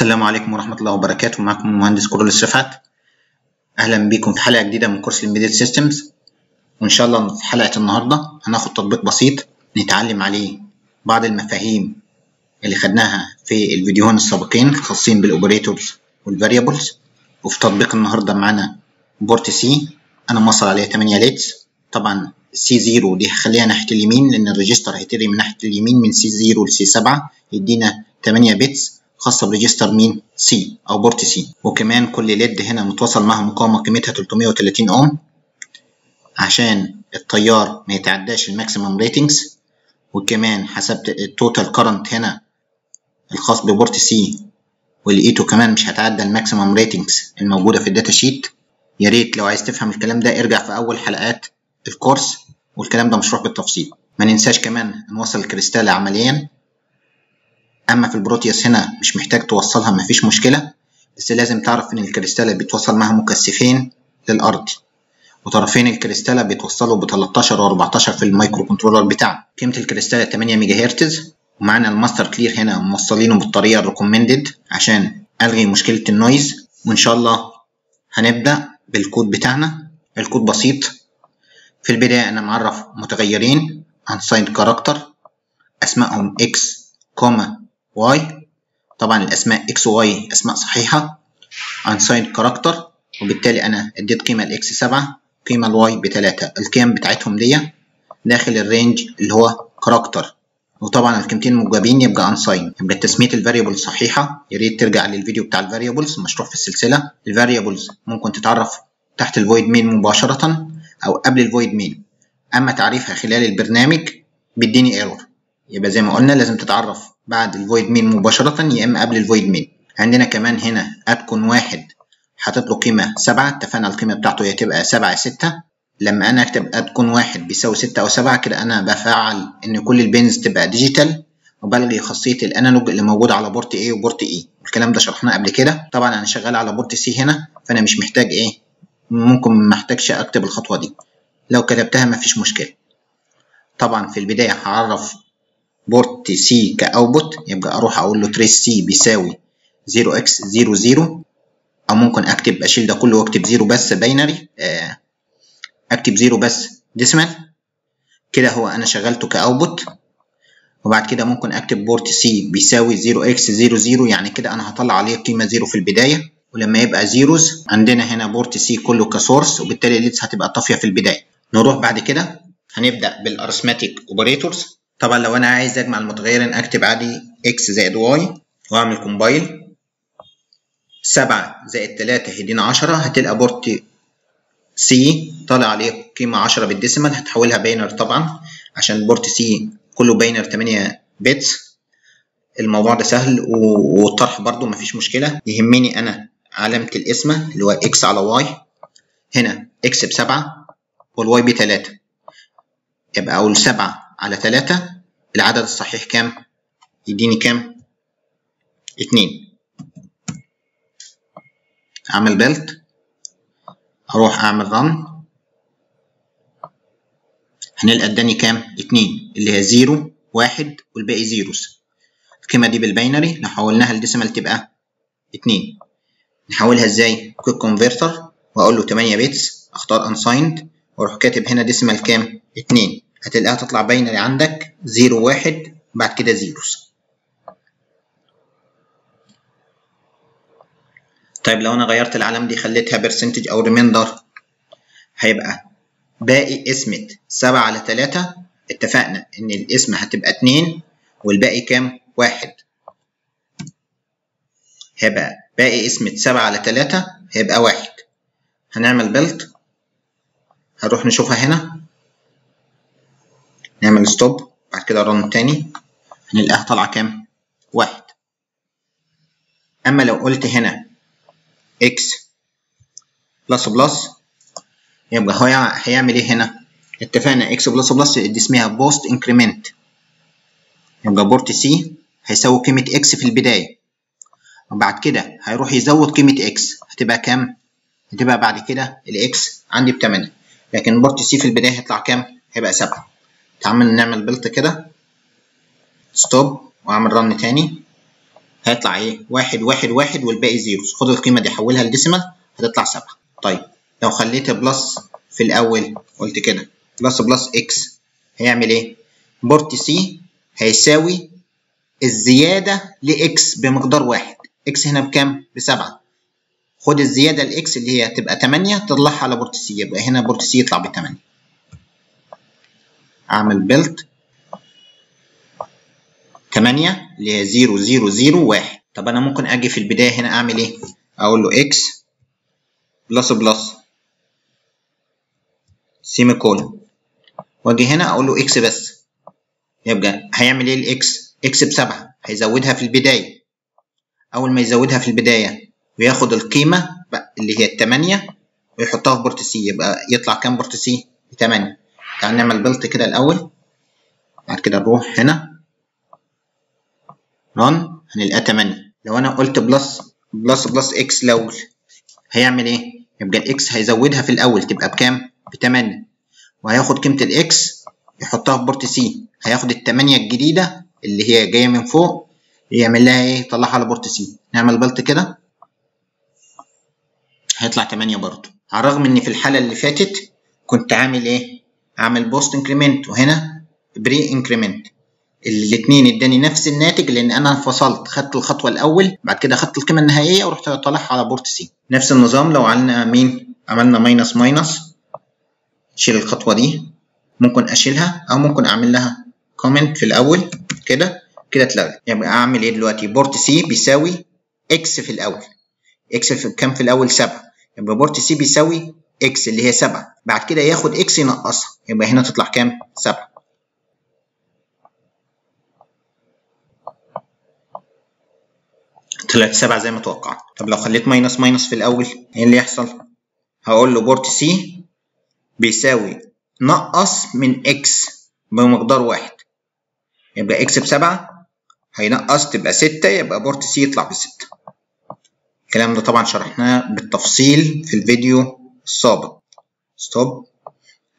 السلام عليكم ورحمة الله وبركاته. معكم المهندس كورولوس رفعت أهلا بكم في حلقة جديدة من كورس ال Embedded Systems وإن شاء الله في حلقة النهاردة هناخد تطبيق بسيط نتعلم عليه بعض المفاهيم اللي خدناها في الفيديوهين السابقين الخاصين بال operators وال variables وفي تطبيق النهاردة معانا port C أنا موصل عليه 8 LEDs. طبعا C 0 دي هخليها ناحية اليمين لأن ال register هيبتدي من ناحية اليمين من C 0 ل C 7 يدينا 8 bits. خاصة ب register مين C أو port C وكمان كل LED هنا متوصل معها مقاومة قيمتها 330 أوم عشان التيار ما يتعداش ال maximum ratings وكمان حسبت ال total current هنا الخاص ب port C ولقيته كمان مش هتعدى ال maximum ratings الموجودة في ال data sheet. يا ريت لو عايز تفهم الكلام ده ارجع في أول حلقات الكورس. والكلام ده مشروح بالتفصيل. ما ننساش كمان نوصل الكريستالة عمليا. أما في ال Proteus هنا مش محتاج توصلها مفيش مشكلة بس لازم تعرف إن الكريستالة بيتوصل معاها مكثفين للأرض وطرفين الكريستالة بيتوصلوا ب 13 و14 في ال microcontroller بتاعنا قيمة الكريستالة 8 ميجا هرتز ومعانا ال master clear هنا موصلينه بالطريقة ال recommended عشان ألغي مشكلة ال noise وإن شاء الله هنبدأ بالكود بتاعنا. الكود بسيط في البداية أنا معرف متغيرين unsigned character أسمائهم x y طبعا الأسماء x و y أسماء صحيحة. Unsigned character. وبالتالي أنا أديت قيمة ل x 7 قيمة ل y ب 3 القيم بتاعتهم دي داخل ال range اللي هو character وطبعا القيمتين موجبين يبقى unsigned يبقى تسميه ال variable صحيحة. يا ريت ترجع للفيديو بتاع ال variables مشروح في السلسلة. ال variables ممكن تتعرف تحت ال void main مباشرة أو قبل ال void main أما تعريفها خلال البرنامج بيديني error يبقى زي ما قلنا لازم تتعرف بعد ال void main مباشرة؟ يا إما قبل ال void main. عندنا كمان هنا ADCON واحد حاطط له قيمة سبعة اتفقنا القيمة بتاعته هي تبقى سبعة ستة. لما أنا أكتب ADCON واحد بيساوي ستة أو سبعة كده أنا بفعل إن كل ال pins تبقى digital وبلغي خاصية ال analog اللي موجودة على port A و port E. الكلام ده شرحناه قبل كده. طبعا أنا شغال على port C هنا فأنا مش محتاج إيه ممكن محتاجش أكتب الخطوة دي. لو كتبتها مفيش مشكلة. طبعا في البداية هعرف port C ك output يبقى أروح أقول له TRIS C بيساوي 0 x 0 0 أو ممكن أكتب أشيل ده كله وأكتب 0 بس binary أكتب 0 بس decimal كده هو أنا شغلته ك output وبعد كده ممكن أكتب port C بيساوي 0 x 0 0 يعني كده أنا هطلع عليه قيمة 0 في البداية. ولما يبقى zeros عندنا هنا port C كله ك source وبالتالي ال LEDs هتبقى طافية في البداية. نروح بعد كده هنبدأ بال arithmetic operators طبعا لو أنا عايز اجمع المتغيرين أكتب عادي x زائد y وأعمل compile 7 زائد 3 هيدينا 10 هتلقى port C طالع عليه قيمة 10 بال decimal هتحولها binary طبعا عشان port C كله binary 8 bits الموضوع ده سهل والطرح برضو مفيش مشكلة. يهمني أنا علامة القسمة اللي هو x على y. هنا x بسبعة وال y بتلاتة. يبقى أقول سبعة على تلاتة العدد الصحيح كام؟ يديني كام؟ اتنين أعمل build أروح أعمل run هنلقى اداني كام؟ اتنين اللي هي zero واحد والباقي zeros القيمة دي بال binary لو حولناها ل decimal تبقى اتنين نحولها إزاي؟ quick converter وأقول له تمانية bits أختار unsigned وأروح كاتب هنا decimal كام؟ اتنين هتلاقيها تطلع binary عندك zero واحد بعد كده zeros طيب لو أنا غيرت العلامة دي خليتها percentage أو remainder هيبقى باقي قسمة سبعة على تلاتة اتفقنا إن القسمة هتبقى اتنين والباقي كام؟ واحد. هيبقى باقي قسمة سبعة على تلاتة هيبقى واحد. هنعمل build هنروح نشوفها هنا؟ نعمل stop بعد كده run تاني هنلاقيها طالعة كام؟ واحد أما لو قلت هنا x plus plus يبقى هو هيعمل إيه هنا؟ اتفقنا x plus plus دي اسمها post increment يبقى port C هيساوي قيمة x في البداية وبعد كده هيروح يزود قيمة x هتبقى كام؟ هتبقى بعد كده ال x عندي بتمانية لكن port C في البداية هيطلع كام؟ هيبقى سبعة تعمل نعمل build كده. stop واعمل run تاني. هيطلع إيه؟ واحد واحد واحد والباقي zero خد القيمة دي حولها ل decimal هتطلع سبعة. طيب لو خليت plus في الأول قلت كده. plus plus x هيعمل إيه؟ port C هيساوي الزيادة ل x بمقدار واحد. x هنا بكام؟ بسبعة. خد الزيادة ل x اللي هي تبقى تمانية تطلعها على port C يبقى هنا port C يطلع بتمانية. أعمل build 8 اللي هي 0 0 0 1 طب أنا ممكن أجي في البداية هنا أعمل إيه؟ أقول له x plus plus semicolon وأجي هنا أقول له x بس. يبقى هيعمل إيه الاكس إكس بسبعة. هيزودها في البداية. أول ما يزودها في البداية وياخد القيمة اللي هي التمانية ويحطها في port C يبقى يطلع كام port C 8 تعال نعمل build كده الأول. بعد كده نروح هنا. run هنلقاه تمانية. لو أنا قلت plus plus plus x الأول هيعمل إيه؟ يبقى ال x هيزودها في الأول تبقى بكام؟ بتمانية وهياخد قيمة ال x يحطها في port C هياخد التمانية الجديدة اللي هي جاية من فوق يعمل لها إيه؟ يطلعها على port C نعمل build كده. هيطلع 8 برضه. على الرغم ان في الحالة اللي فاتت كنت عامل إيه؟ عامل post increment وهنا pre increment الاثنين اداني نفس الناتج لأن أنا فصلت خدت الخطوة الأول بعد كده خدت القيمة النهائية ورحت طالعها على port C نفس النظام لو عملنا مين عملنا minus minus شيل الخطوة دي ممكن أشيلها أو ممكن أعمل لها comment في الأول كده كده اتلغت. يبقى يعني أعمل إيه دلوقتي؟ port C بيساوي x في الأول. x في كام في الأول؟ 7 يبقى port C بيساوي x اللي هي 7 بعد كده ياخد x ينقصها. يبقى هنا تطلع كام؟ 7 طلعت 7 زي ما توقعت. طب لو خليت minus minus في الأول إيه اللي يحصل؟ هقول له port C بيساوي نقص من x بمقدار واحد. يبقى x بسبعة هينقص تبقى ستة يبقى port C يطلع بستة. الكلام ده طبعا شرحناه بالتفصيل في الفيديو السابق. stop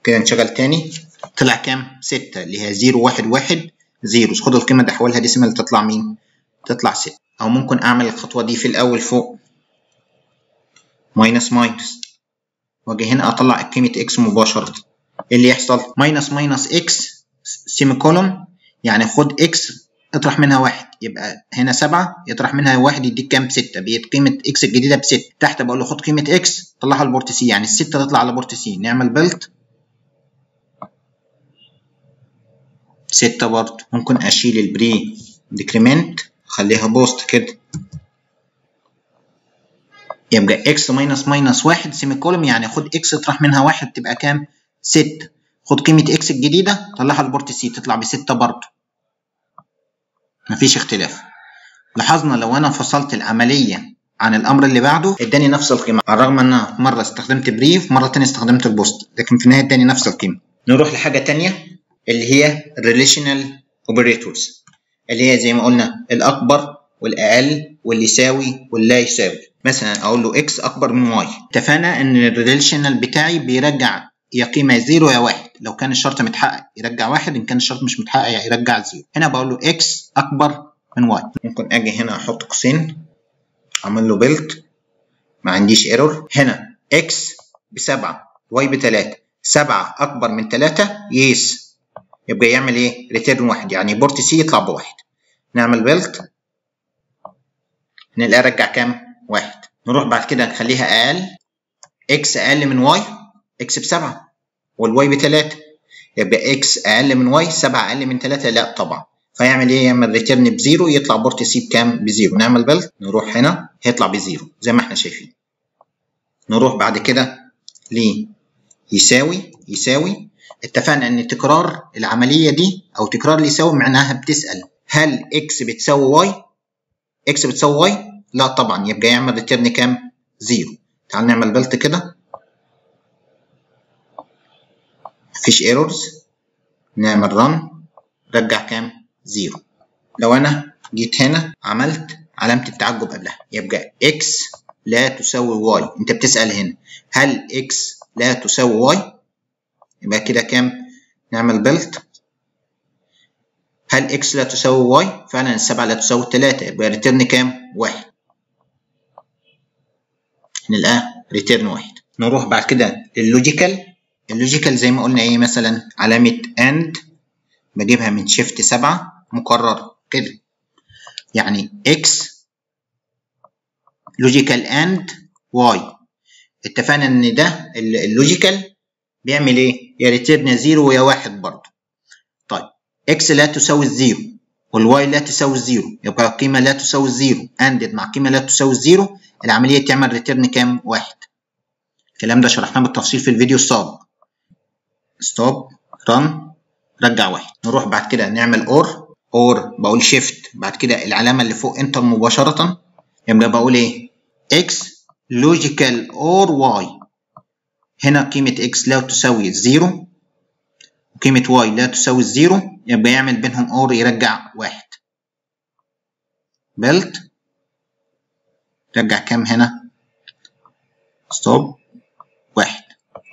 كده نشغل تاني. طلع كام؟ ستة اللي هي zero واحد واحد zero. خد القيمة دي حولها decimal تطلع مين؟ تطلع ستة. أو ممكن أعمل الخطوة دي في الأول فوق. minus minus. وأجي هنا أطلع قيمة x مباشرة. إيه اللي يحصل؟ minus minus x semicolon يعني خد x اطرح منها واحد. يبقى هنا سبعة يطرح منها واحد يديك كام؟ ستة. بقت قيمة x الجديدة بستة. تحت بقول له خد قيمة x طلعها ل port C. يعني الستة تطلع على port C. نعمل build ستة برضه ممكن أشيل ال pre decrement أخليها post كده. يبقى x minus minus واحد semicolon يعني خد x اطرح منها واحد تبقى كام؟ ستة خد قيمة x الجديدة طلعها ل port C تطلع بستة برضه. مفيش اختلاف. لاحظنا لو أنا فصلت العملية عن الأمر اللي بعده إداني نفس القيمة. على الرغم إن مرة استخدمت pre مرة تانية استخدمت ال post لكن في النهاية إداني نفس القيمة. نروح لحاجة تانية. اللي هي relational operators اللي هي زي ما قلنا الأكبر والأقل واللي يساوي واللا يساوي. مثلا أقول له x أكبر من y اتفقنا إن ال relational بتاعي بيرجع يا قيمة zero يا واحد. لو كان الشرط متحقق يرجع واحد إن كان الشرط مش متحقق يرجع zero. هنا بقول له x أكبر من y ممكن أجي هنا أحط قوسين أعمل له build ما عنديش error هنا x بسبعة y بتلاتة. سبعة أكبر من تلاتة yes يبقى يعمل إيه؟ return واحد يعني port C يطلع بواحد نعمل build نلاقي رجع كام؟ واحد. نروح بعد كده نخليها أقل. إكس أقل من واي إكس بسبعة. والواي بتلاتة. يبقى إكس أقل من واي سبعة أقل من تلاتة. لا طبعا. فيعمل إيه؟ يعمل return بزيرو يطلع port C بكام؟ بزيرو. نعمل build. نروح هنا هيطلع بزيرو زي ما إحنا شايفين. نروح بعد كده ل يساوي يساوي اتفقنا ان تكرار العملية دي أو تكرار اللي يساوي معناها بتسأل هل إكس بتساوي واي إكس بتساوي واي لا طبعا يبقى يعمل return كام؟ زيرو. تعال نعمل build كده. مفيش errors نعمل run رجع كام؟ زيرو. لو أنا جيت هنا عملت علامة التعجب قبلها يبقى x لا تساوي y أنت بتسأل هنا هل x لا تساوي y يبقى كده كام؟ نعمل build. هل x لا تساوي y فعلا السبعة لا تساوي التلاتة يبقى return كام؟ واحد. نلقاه return واحد. نروح بعد كده لل logical ال logical زي ما قلنا إيه مثلا؟ علامة and بجيبها من shift سبعة مكررة كده. يعني x logical and y اتفقنا إن ده ال logical بيعمل إيه؟ يا return زيرو يا واحد برضه. طيب x لا تساوي الزيرو وال y لا تساوي الزيرو يبقى قيمة لا تساوي الزيرو anded مع قيمة لا تساوي الزيرو العملية تعمل return كام؟ واحد. الكلام ده شرحناه بالتفصيل في الفيديو السابق. stop run رجع واحد. نروح بعد كده نعمل or or بقول shift بعد كده العلامة اللي فوق enter مباشرة. يبقى بقول إيه؟ x logical or y هنا قيمة x لا تساوي الزيرو وقيمة y لا تساوي الزيرو يبقى يعمل بينهم or يرجع واحد. build رجع كام هنا؟ stop واحد.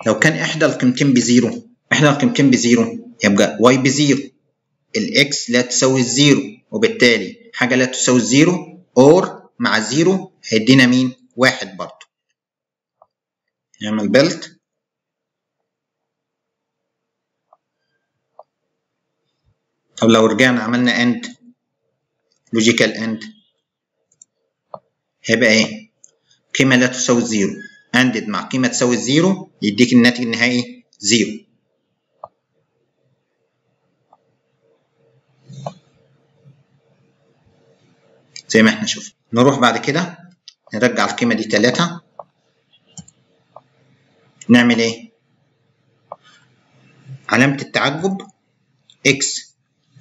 لو كان إحدى القيمتين بزيرو إحدى القيمتين بزيرو يبقى y بزيرو. ال x لا تساوي الزيرو وبالتالي حاجة لا تساوي الزيرو or مع زيرو هيدينا مين؟ واحد برضه نعمل build طب لو رجعنا عملنا and logical and هيبقى إيه؟ قيمة لا تساوي الزيرو. anded مع قيمة تساوي الزيرو يديك الناتج النهائي زيرو. زي ما إحنا شفنا. نروح بعد كده نرجع القيمة دي تلاتة. نعمل إيه؟ علامة التعجب x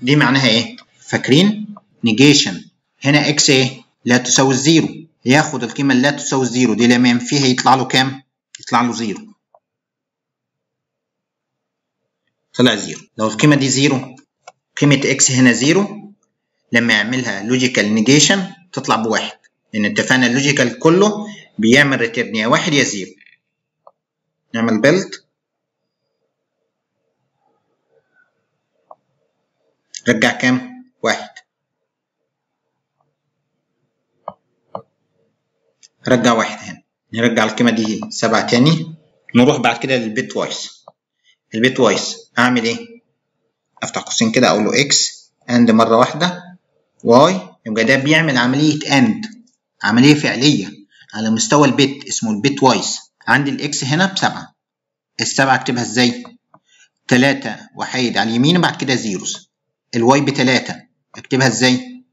دي معناها إيه؟ فاكرين؟ نيجيشن هنا x إيه؟ لا تساوي الزيرو. ياخد القيمة اللي لا تساوي الزيرو. دي لما ينفيها يطلع له كام؟ يطلع له زيرو. طلع زيرو. لو القيمة دي زيرو قيمة x هنا زيرو لما يعملها logical negation تطلع بواحد. لأن اتفقنا ال logical كله بيعمل return يا واحد يا زيرو. نعمل build رجع كام؟ واحد. رجع واحد هنا. نرجع القيمة دي سبعة تاني. نروح بعد كده لل bitwise. ال bitwise أعمل إيه؟ أفتح قوسين كده أقول له x and مرة واحدة. y. يبقى ده بيعمل عملية and عملية فعلية على مستوى ال bit اسمه ال bitwise. عندي ال x هنا بسبعة. السبعة أكتبها إزاي؟ تلات وحايد على اليمين وبعد كده zeros. ال y بتلاتة. اكتبها إزاي؟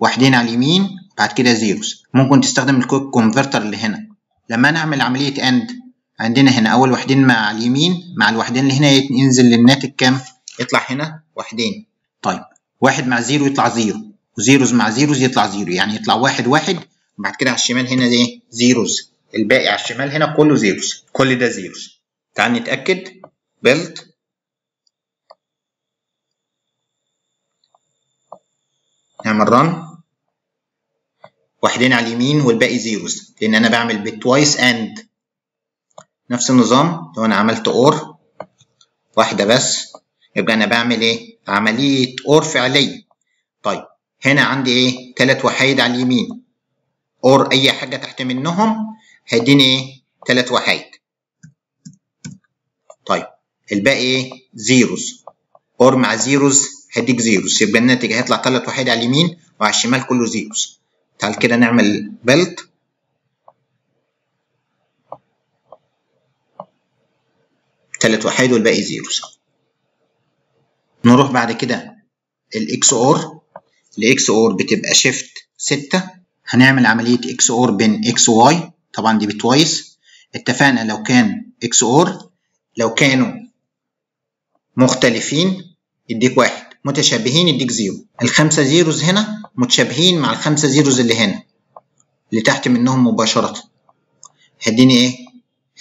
واحدين على اليمين بعد كده zeros. ممكن تستخدم ال quick converter اللي هنا. لما أنا أعمل عملية and عندنا هنا أول واحدين مع اليمين مع الواحدين اللي هنا ينزل للناتج كام يطلع هنا واحدين. طيب واحد مع زيرو يطلع زيرو. و zeros مع zeros يطلع زيرو. يعني يطلع واحد واحد وبعد كده على الشمال هنا إيه؟ zeros. الباقي على الشمال هنا كله zeros. كل ده zeros. تعال نتأكد. build نعمل run واحدين على اليمين والباقي zeros. لأن أنا بعمل bitwise and نفس النظام. لو أنا عملت or واحدة بس. يبقى أنا بعمل إيه؟ عملية or فعلية. طيب. هنا عندي إيه؟ ثلاث وحايد على اليمين. or أي حاجة تحت منهم. هيديني إيه؟ ثلاث وحايد طيب. الباقي إيه؟ zeros. or مع zeros هديك zeros يبقى الناتج هيطلع ثلاث وحايد على اليمين وعلى الشمال كله zeros تعال كده نعمل build ثلاث وحايد والباقي zeros نروح بعد كده ال xor ال xor بتبقى shift ستة. هنعمل عملية xor بين x y طبعا دي bitwise اتفقنا لو كان xor لو كانوا مختلفين يديك واحد. متشابهين يديك زيرو. الخمسة zeros هنا متشابهين مع الخمسة zeros اللي هنا اللي تحت منهم مباشرة. هديني إيه؟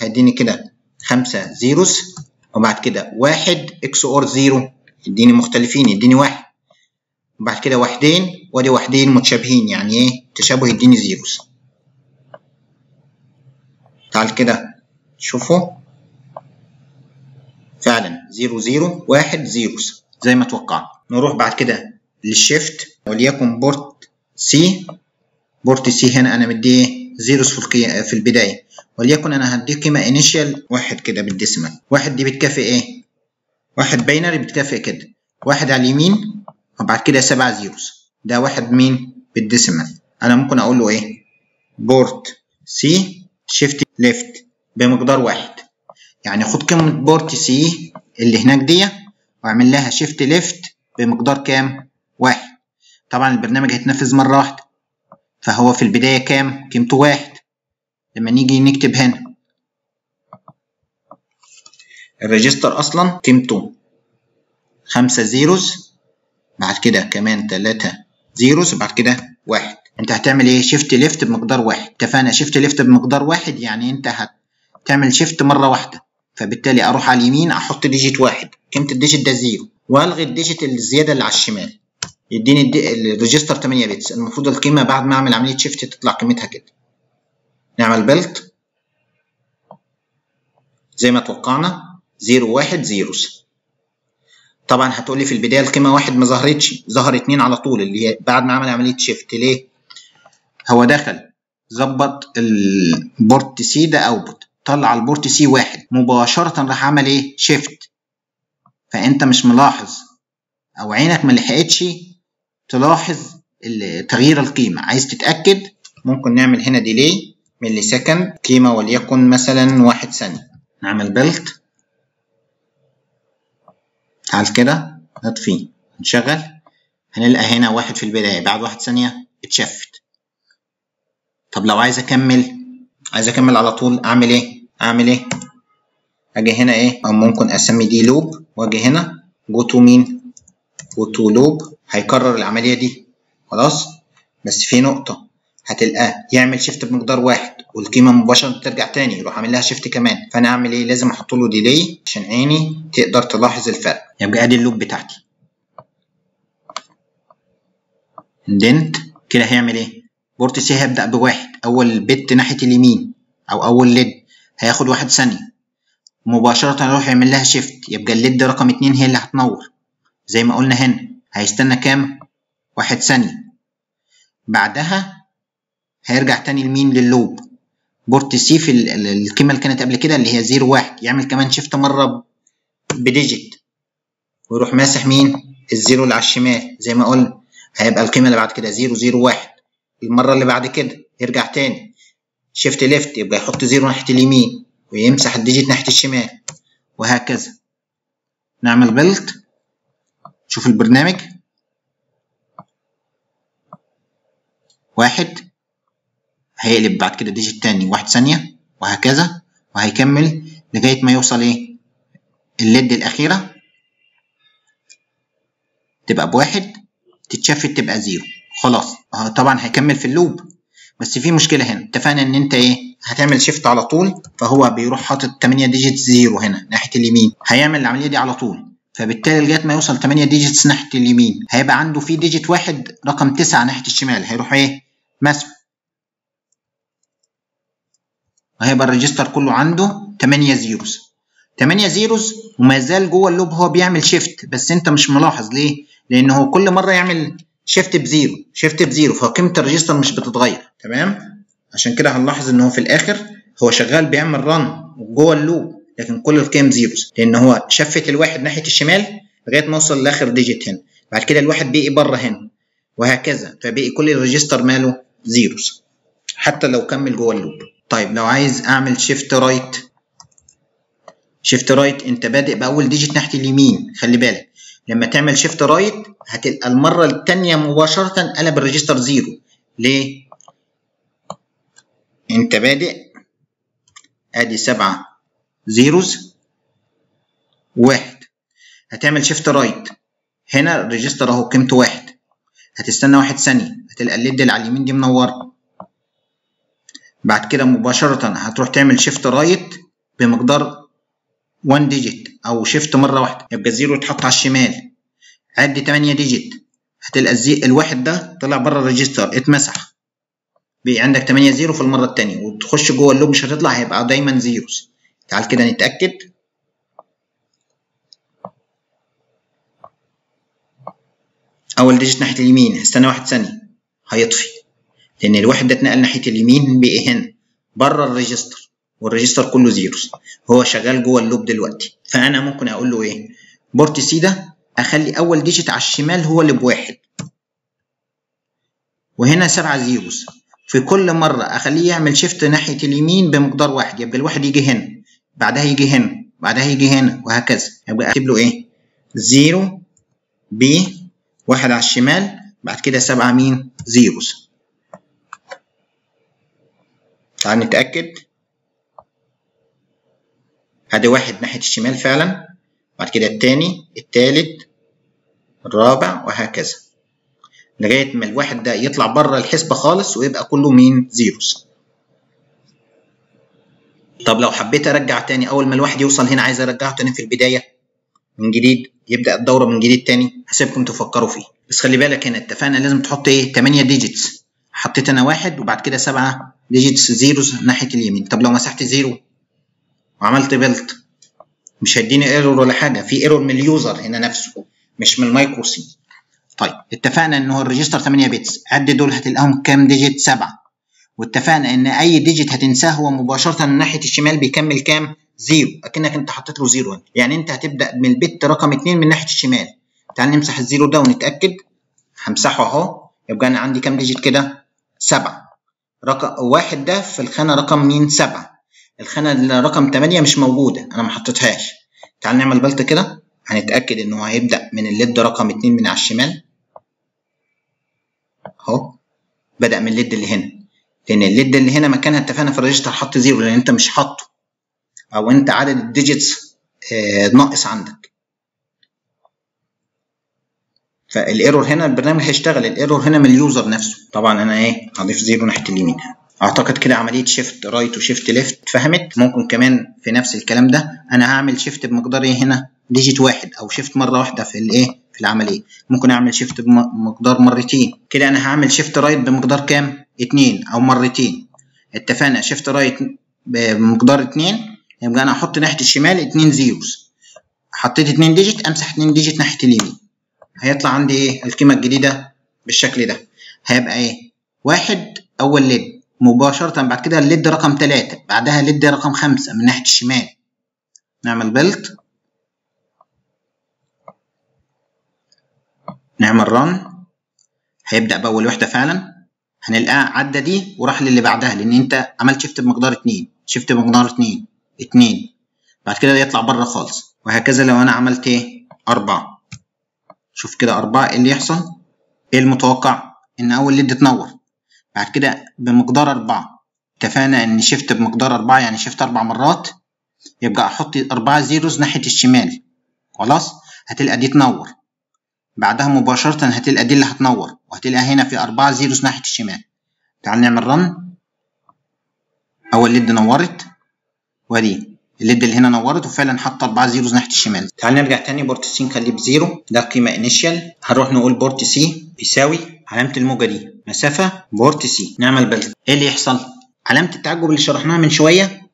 هديني كده خمسة zeros وبعد كده واحد XOR zero. يديني مختلفين يديني واحد. وبعد كده واحدين وادي واحدين متشابهين يعني إيه؟ تشابه يديني zeros. تعال كده شوفوا. فعلا zero zero واحد zeros زي ما توقعنا نروح بعد كده لل shift وليكن PORTC PORTC هنا أنا مديه zeros في. في البداية. وليكن أنا هديه قيمة initial واحد كده بال decimal. واحد دي بتكافئ إيه؟ واحد binary بتكافئ كده. واحد على اليمين وبعد كده سبعة zeros. ده واحد مين؟ بال decimal. أنا ممكن أقول له إيه؟ PORTC shift left بمقدار واحد. يعني خد قيمة PORTC اللي هناك دي واعمل لها shift left بمقدار كام؟ واحد. طبعا البرنامج هيتنفذ مرة واحدة. فهو في البداية كام؟ قيمته واحد. لما نيجي نكتب هنا. ال register أصلا قيمته خمسة zeros بعد كده كمان تلاتة zeros بعد كده واحد. أنت هتعمل إيه؟ shift left بمقدار واحد. اتفقنا؟ shift left بمقدار واحد يعني أنت هتعمل shift مرة واحدة. فبالتالي أروح على اليمين أحط digit واحد. قيمة ال digit ده zero. والغي ال digit الزيادة اللي على الشمال. يديني ال register 8 bits. المفروض القيمة بعد ما أعمل عملية shift تطلع قيمتها كده. نعمل build زي ما توقعنا. zero واحد zeros طبعا هتقولي في البداية القيمة واحد ما ظهرتش. ظهر اتنين على طول. اللي هي بعد ما عمل عملية shift ليه؟ هو دخل. ظبط ال PORTC ده output. طلع ال PORTC واحد. مباشرة راح عمل إيه؟ shift. فأنت مش ملاحظ أو عينك ما لحقتش تلاحظ تغيير القيمة. عايز تتأكد؟ ممكن نعمل هنا delay millisecond قيمة وليكن مثلا واحد ثانية. نعمل build تعال كده نطفي. نشغل. هنلقى هنا واحد في البداية. بعد واحد ثانية ات shift ت. طب لو عايز أكمل؟ عايز أكمل على طول؟ أعمل إيه؟ أعمل إيه؟ أجي هنا إيه؟ أو ممكن أسمي دي loop. وأجي هنا. go to مين go to loop هيكرر العملية دي. خلاص؟ بس في نقطة. هتلقاه يعمل shift بمقدار واحد والقيمة مباشرة ترجع تاني. يروح عامل لها shift كمان. فأنا أعمل إيه؟ لازم أحط له delay عشان عيني تقدر تلاحظ الفرق. يبقى أدي ال loop بتاعتي. indent كده هيعمل إيه؟ PORTC هيبدأ بواحد. أول bit ناحية اليمين. أو أول LED هياخد واحد ثانية. مباشرة يروح يعمل لها shift يبقى ال LED رقم اتنين هي اللي هتنور. زي ما قلنا هنا هيستنى كام؟ واحد ثانية بعدها هيرجع تاني لمين؟ لل loop. PORTC في القيمة اللي كانت قبل كده اللي هي 0 1 يعمل كمان shift مرة ب digit. ويروح ماسح مين؟ ال zero اللي على الشمال. زي ما قلنا هيبقى القيمة اللي بعد كده 0 0 1 المرة اللي بعد كده يرجع تاني. shift left يبقى يحط zero ناحية اليمين. ويمسح ال digit ناحية الشمال. وهكذا. نعمل build شوف البرنامج. واحد. هيقلب بعد كده digit تاني. واحد ثانية. وهكذا. وهيكمل لغاية ما يوصل إيه؟ ال LED الأخيرة. تبقى بواحد. تت shift ت تبقى zero. خلاص. طبعا هيكمل في ال loop. بس في مشكلة هنا. اتفقنا إن أنت إيه؟ هتعمل shift على طول فهو بيروح حاطط 8 digit zero هنا ناحية اليمين. هيعمل العملية دي على طول فبالتالي لغاية ما يوصل 8 digits ناحية اليمين. هيبقى عنده في digit واحد رقم 9 ناحية الشمال. هيروح إيه؟ مسح وهيبقى ال register كله عنده 8 zeros 8 zeros وما زال جوه ال loop هو بيعمل shift بس أنت مش ملاحظ ليه؟ لأن هو كل مرة يعمل shift ب zero shift ب zero فقيمة ال register مش بتتغير تمام؟ عشان كده هنلاحظ إن هو في الآخر هو شغال بيعمل run جوه ال loop لكن كل القيم zeros لأن هو shift الواحد ناحية الشمال لغاية ما وصل لآخر digit هنا. بعد كده الواحد بقي بره هنا وهكذا. فبقي كل ال register ماله zeros حتى لو كمل جوه ال loop. طيب لو عايز أعمل shift right shift right أنت بادئ بأول digit ناحية اليمين. خلي بالك لما تعمل shift right هتلقى المرة الثانية مباشرة قلب ال register zero ليه؟ انت بادئ. ادي سبعة zeros. واحد. هتعمل shift right هنا ال register اهو قيمته واحد. هتستنى واحد ثانية هتلقى ال LED اللي على اليمين دي منورة. بعد كده مباشرة هتروح تعمل shift right بمقدار 1 digit أو shift مرة واحدة. يبقى ال zero يتحط على الشمال. عد 8 digit هتلقى. الواحد ده طلع بره ال register. اتمسح. عندك 8 zero في المرة التانية وتخش جوه ال loop مش هتطلع هيبقى دايما zeros. تعال كده نتأكد. أول digit ناحية اليمين هستنى واحد ثانية هيطفي. لأن الواحد ده اتنقل ناحية اليمين بقي هنا بره ال register وال register كله zeros. هو شغال جوه ال loop دلوقتي. فأنا ممكن أقول له إيه؟ Port C ده أخلي أول digit على الشمال هو اللي بواحد. وهنا سبعة zeros. في كل مرة أخليه يعمل shift ناحية اليمين بمقدار واحد يبقى الواحد يجي هنا بعدها يجي هنا بعدها يجي هنا وهكذا. يبقى أكتب له إيه؟ zero b واحد على الشمال بعد كده سبعة مين؟ zeros تعال نتأكد. ادي واحد ناحية الشمال فعلا بعد كده التاني التالت الرابع وهكذا. لغاية ما الواحد ده يطلع بره الحسبة خالص ويبقى كله مين؟ zeros طب لو حبيت أرجع تاني أول ما الواحد يوصل هنا عايز أرجعه تاني في البداية من جديد يبدأ الدورة من جديد تاني هسيبكم تفكروا فيه. بس خلي بالك هنا اتفقنا لازم تحط إيه؟ 8 digits حطيت أنا واحد وبعد كده سبعة digits zeros ناحية اليمين. طب لو مسحت zero وعملت build مش هيديني error ولا حاجة. في error من ال user هنا نفسه مش من المايكرو سي. طيب اتفقنا إن هو ال register 8 bits. عد دول هتلاقيهم كام digit؟ 7 واتفقنا إن أي digit هتنساه هو مباشرة من ناحية الشمال بيكمل كام؟ zero. أكنك أنت حطيت له zero. يعني أنت هتبدأ من ال bit رقم 2 من ناحية الشمال. تعال نمسح ال zero ده ونتأكد. همسحه أهو. يبقى أنا عندي كام digit كده؟ 7 رقم واحد ده في الخانة رقم مين؟ 7 الخانة رقم 8 مش موجودة. أنا ما حطيتهاش. تعال نعمل build كده. هنتأكد إن هو هيبدأ من ال LED رقم 2 من على الشمال. اهو بدأ من ال LED اللي هنا. لأن ال LED اللي هنا مكانها اتفقنا في ال register حط zero لأن أنت مش حاطه. أو أنت عدد ال digits آه ناقص عندك. فال error هنا البرنامج هيشتغل ال error هنا من ال user نفسه. طبعا أنا إيه هضيف zero ناحية اليمين. أعتقد كده عملية shift right و shift left اتفهمت ممكن كمان في نفس الكلام ده أنا هعمل shift بمقدار إيه هنا؟ digit واحد أو shift مرة واحدة في الإيه؟ في العملية. ممكن أعمل shift بمقدار مرتين. كده أنا هعمل shift right بمقدار كام؟ اتنين أو مرتين. اتفقنا؟ shift right بمقدار اتنين. يبقى أنا أحط ناحية الشمال اتنين zeros حطيت اتنين digit أمسح اتنين digit ناحية اليمين. هيطلع عندي إيه؟ القيمة الجديدة بالشكل ده. هيبقى إيه؟ واحد أول LED مباشرة بعد كده ال LED رقم تلاتة. بعدها LED رقم خمسة من ناحية الشمال. نعمل build نعمل run هيبدأ بأول وحدة فعلا. هنلقاه عدى دي وراح للي بعدها لأن أنت عملت shift بمقدار اتنين shift بمقدار اتنين اتنين. بعد كده يطلع بره خالص. وهكذا لو أنا عملت إيه؟ أربعة. شوف كده أربعة إيه اللي يحصل؟ إيه المتوقع؟ إن أول LED تنور. بعد كده بمقدار أربعة. اتفقنا إن shift بمقدار أربعة يعني shift أربع مرات. يبقى أحط أربعة zeros ناحية الشمال. خلاص؟ هتلقى دي تنور. بعدها مباشرة هتلقى دي اللي هتنور وهتلقى هنا في أربعة zeros ناحية الشمال. تعال نعمل run أول LED نورت ودي ال LED اللي هنا نورت وفعلا حط أربعة zeros ناحية الشمال. تعال نرجع تاني Port C نخليه ب zero. ده قيمة initial هنروح نقول Port C بيساوي علامة الموجة دي. مسافة Port C نعمل build إيه اللي يحصل؟ علامة التعجب اللي شرحناها من شوية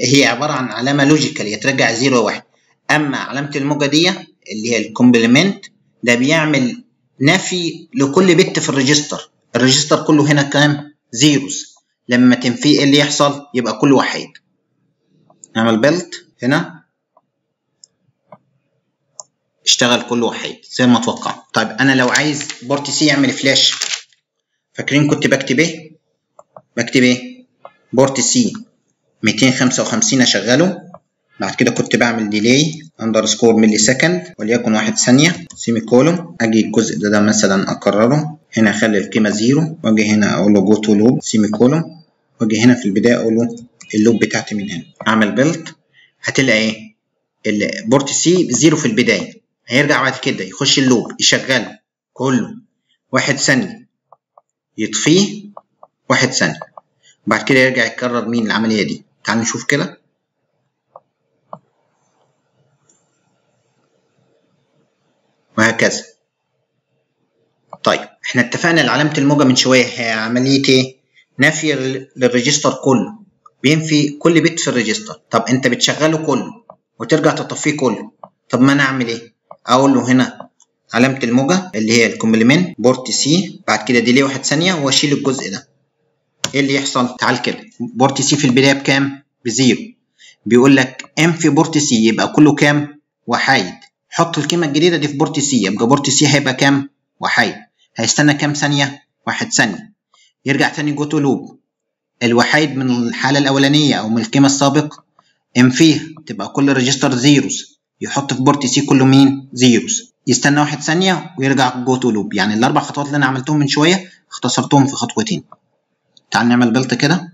هي عبارة عن علامة logical هي ترجع zero واحد. أما علامة الموجة دي اللي هي ال complement ده بيعمل نفي لكل bit في ال register. ال register كله هنا كام؟ zeros. لما تنفيه إيه اللي يحصل؟ يبقى كله وحايد نعمل build هنا. اشتغل كله وحايد زي ما أتوقع طيب أنا لو عايز Port C يعمل فلاش فاكرين كنت بكتب إيه؟ بكتب إيه؟ Port C. 255 أشغله. بعد كده كنت بعمل delay underscore millisecond وليكن واحد ثانية semicolon أجي الجزء ده, ده مثلا أكرره هنا أخلي القيمة zero وأجي هنا أقول له go to loop semicolon وأجي هنا في البداية أقول له ال loop بتاعتي من هنا. أعمل build هتلاقي إيه؟ ال Port C zero في البداية. هيرجع بعد كده يخش ال loop يشغله كله. واحد ثانية يطفيه واحد ثانية بعد كده يرجع يكرر مين العملية دي. تعال نشوف كده. وهكذا طيب إحنا اتفقنا علامة الموجة من شوية هي عملية إيه؟ نفي لل register كله بينفي كل bit في ال register طب أنت بتشغله كله وترجع تطفيه كله طب ما أنا أعمل إيه؟ أقول له هنا علامة الموجة اللي هي ال complement Port C بعد كده delay واحد ثانية وأشيل الجزء ده إيه اللي يحصل؟ تعال كده Port C في البداية بكام؟ ب zero بيقول لك انفي Port C يبقى كله كام؟ وحايد حط القيمة الجديدة دي في Port C يبقى Port C هيبقى كام؟ وحيد هيستنى كام ثانية؟ واحد ثانية. يرجع تاني go to loop الوحيد من الحالة الأولانية أو من القيمة السابقة ام فيه تبقى كل register zeros يحط في port C كله مين؟ zeros يستنى واحد ثانية ويرجع go to loop يعني الأربع خطوات اللي أنا عملتهم من شوية اختصرتهم في خطوتين. تعال نعمل build كده.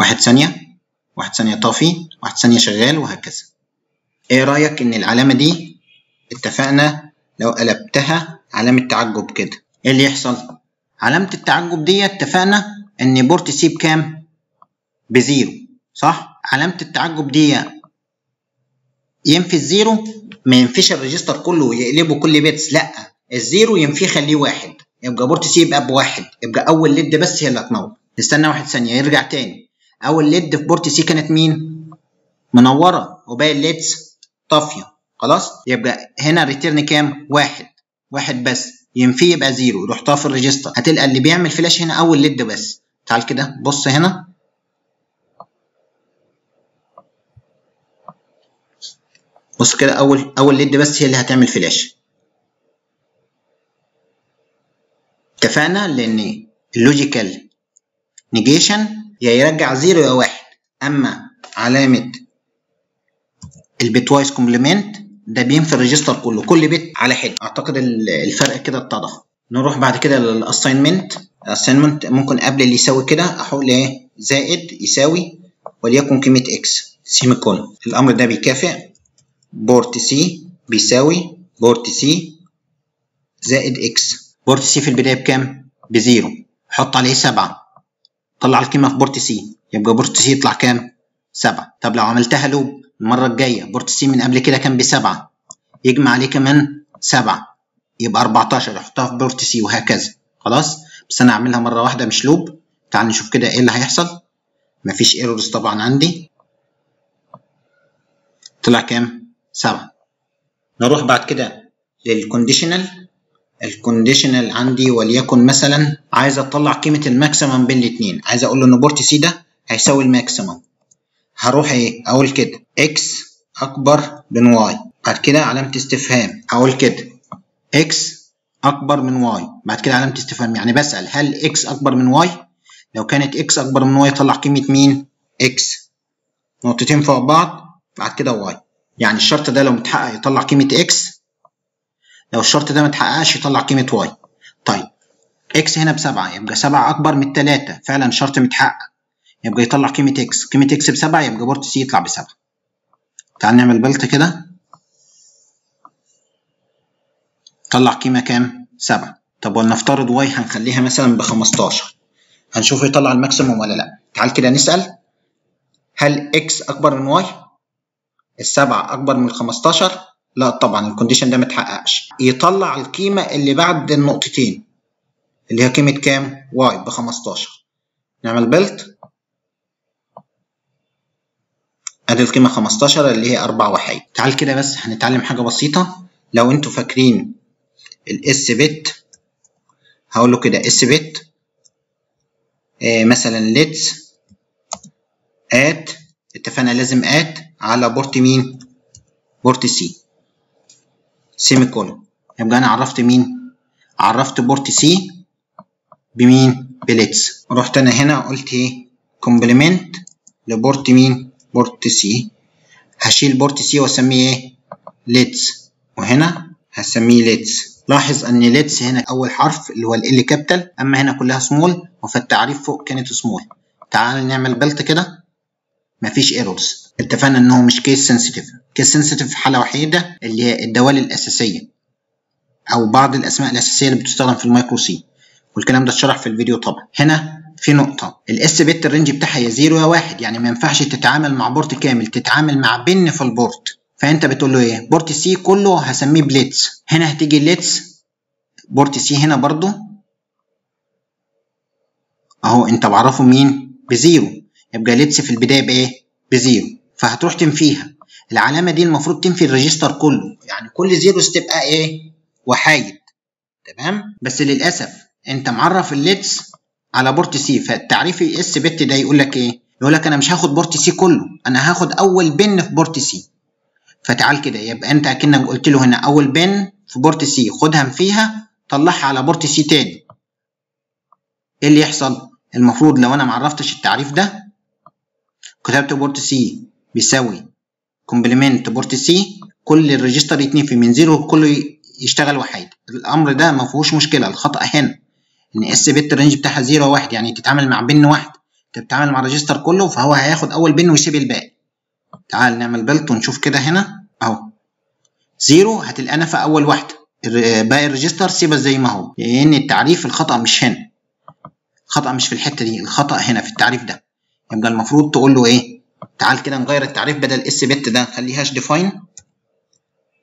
واحد ثانية. واحد ثانية طافي واحد ثانية شغال وهكذا. إيه رأيك إن العلامة دي اتفقنا لو قلبتها علامة تعجب كده؟ إيه اللي يحصل؟ علامة التعجب دي اتفقنا إن port C بكام ب zero صح؟ علامة التعجب دي ينفي ال zero؟ ما ينفيش ال register كله ويقلبه كل bits لأ. ال zero ينفيه خليه واحد يبقى port C يبقى بواحد يبقى أول LED بس هي اللي هتنور نستنى واحد ثانية يرجع تاني. أول LED في port C كانت مين؟ منورة. وباقي ال LEDs طافية. خلاص؟ يبقى هنا return كام؟ واحد. واحد بس. ينفي يبقى zero. يروح طافي ال register. هتلقى اللي بيعمل فلاش هنا أول LED بس. تعال كده. بص هنا. بص كده. أول أول LED بس هي اللي هتعمل فلاش. اتفقنا؟ لأن ال logical negation يا يرجع zero يا واحد. أما علامة ال bitwise complement ده بينفي ال register كله كل bit على حدة أعتقد الفرق كده اتضح نروح بعد كده لل assignment ال assignment ممكن قبل اللي يساوي كده أحول إيه؟ زائد يساوي وليكن قيمه X semicolon الأمر ده بيكافئ. port C بيساوي port C زائد X port C في البداية بكام؟ ب zero. حط عليه سبعة. طلع القيمة في port C. يبقى port C يطلع كام؟ سبعة. طب لو عملتها loop المرة الجاية port C من قبل كده كان بسبعة. يجمع عليه كمان سبعة. يبقى 14 يحطها في port C وهكذا. خلاص؟ بس أنا هعملها مرة واحدة مش loop. تعال نشوف كده إيه اللي هيحصل. مفيش errors طبعا عندي. طلع كام؟ سبعة. نروح بعد كده لل conditional ال conditional عندي وليكن مثلا عايز أطلع قيمة ال maximum بين الاثنين عايز أقول له إن port C ده هيساوي ال maximum. هروح إيه؟ أقول كده. X أكبر من Y. بعد كده علامة استفهام. أقول كده. X أكبر من Y. بعد كده علامة استفهام. يعني بسأل هل X أكبر من Y؟ لو كانت X أكبر من Y طلع قيمة مين؟ X. نقطتين فوق بعض. بعد كده Y. يعني الشرط ده لو متحقق يطلع قيمة X. لو الشرط ده ما اتحققش يطلع قيمة Y. طيب X هنا بسبعة يبقى سبعة أكبر من التلاتة فعلا شرط متحقق. يبقى يطلع قيمة X قيمة X بسبعة يبقى port C يطلع بسبعة. تعال نعمل build كده. طلع قيمة كام؟ سبعة. طب ولنفترض Y هنخليها مثلا بخمستاشر. هنشوف يطلع ال maximum ولا لأ. تعال كده نسأل. هل X أكبر من Y؟ السبعة أكبر من الخمستاشر؟ لا طبعا ال condition ده ما اتحققش. يطلع القيمة اللي بعد النقطتين اللي هي قيمة كام؟ Y ب 15 نعمل build. أدي القيمة 15 اللي هي 4 وحيد تعال كده بس هنتعلم حاجة بسيطة. لو أنتوا فاكرين ال sbit هقول له كده sbit آه مثلا LEDs at اتفقنا لازم at على port مين؟ port C semicolon يبقى أنا عرفت مين؟ عرفت port C بمين؟ ب LEDs رحت أنا هنا قلت إيه؟ complement ل port مين؟ port C. هشيل port C وأسميه إيه؟ LEDs. وهنا هسميه LEDs. لاحظ أن LEDs هنا أول حرف اللي هو ال L capital أما هنا كلها سمول وفي التعريف فوق كانت سمول تعال نعمل build كده. مفيش errors اتفقنا ان هو مش case sensitive case sensitive في حالة وحيدة اللي هي الدوال الأساسية أو بعض الأسماء الأساسية اللي بتستخدم في ال mikroC والكلام ده اتشرح في الفيديو طبعا. هنا في نقطة. ال sbit ال range بتاعها يا zero يا واحد. يعني ما ينفعش تتعامل مع port كامل. تتعامل مع pin في ال port. فأنت بتقول له إيه؟ port C كله هسميه ب LEDs هنا هتيجي LEDs port C هنا برضو. أهو أنت بعرفه مين؟ ب zero. يبقى LEDs في البداية بإيه؟ ب zero. فهتروح تنفيها. العلامة دي المفروض تنفي ال register كله. يعني كل zeros تبقى إيه؟ وحايد. تمام؟ بس للأسف أنت معرف ال LEDs على port C فالتعريف sbit ده يقول لك إيه؟ يقول لك أنا مش هاخد port C كله. أنا هاخد أول pin في port C فتعال كده. يبقى أنت أكنك قلت له هنا أول pin في port C خدها انفيها طلعها على port C تاني. إيه اللي يحصل؟ المفروض لو أنا معرفتش التعريف ده كتبت port C بيساوي complement port C كل ال register يتنفي من zero كله يشتغل وحيد الأمر ده ما فيهوش مشكلة. الخطأ هنا إن sbit ال range بتاعها 0 1 يعني تتعامل مع pin واحد. أنت بتتعامل مع ال register كله فهو هياخد أول pin ويسيب الباقي. تعال نعمل build ونشوف كده هنا. أهو. 0 هتلقانا في أول واحدة باقي ال register سيبها زي ما هو. لأن التعريف الخطأ مش هنا. الخطأ مش في الحتة دي. الخطأ هنا في التعريف ده. يبقى المفروض تقول له إيه؟ تعال كده نغير التعريف بدل sbit ده نخليه hash define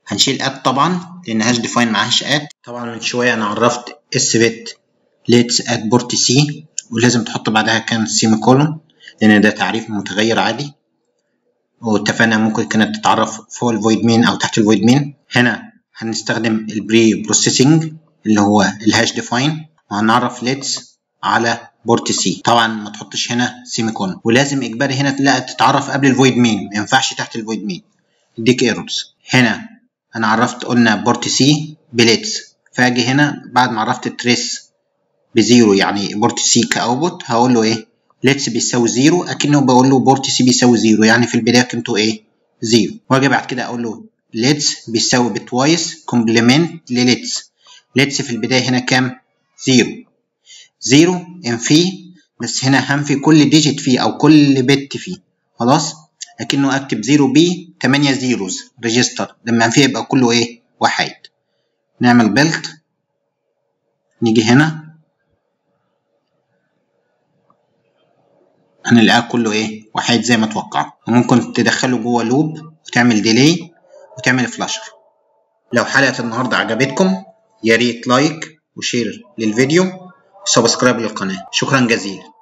هنشيل at طبعا لأن hash define معهاش at طبعا من شوية أنا عرفت sbit LEDs at PORTC ولازم تحط بعدها كان semicolon لأن ده تعريف متغير عادي. واتفقنا ممكن كانت تتعرف فوق ال void main أو تحت ال void main هنا هنستخدم ال preprocessing اللي هو ال hash define وهنعرف LEDs على PORTC. طبعا ما تحطش هنا semicolon ولازم إجباري هنا تلاقي تتعرف قبل ال void main. ما ينفعش تحت ال void main. يديك errors. هنا أنا عرفت قلنا PORTC ب LEDs. فأجي هنا بعد ما عرفت ال TRIS ب zero. يعني PORTC ك output هقول له إيه؟ LEDs بيساوي zero. أكنه بقول له PORTC بيساوي zero. يعني في البداية قيمته إيه؟ zero. وأجي بعد كده أقول له LEDs بيساوي bitwise complement لل LEDs. LEDs في البداية هنا كام؟ zero. zero انفي بس هنا هنفي كل digit فيه أو كل bit فيه. خلاص؟ اكنه اكتب zero b 8 zeros. register لما انفيه يبقى كله إيه؟ واحد. نعمل build نيجي هنا. هنلاقيه كله إيه؟ واحد زي ما توقعنا. وممكن تدخله جوه loop وتعمل delay وتعمل flasher لو حلقة النهاردة عجبتكم يا ريت like و share للفيديو. و subscribe للقناة. شكرا جزيلا.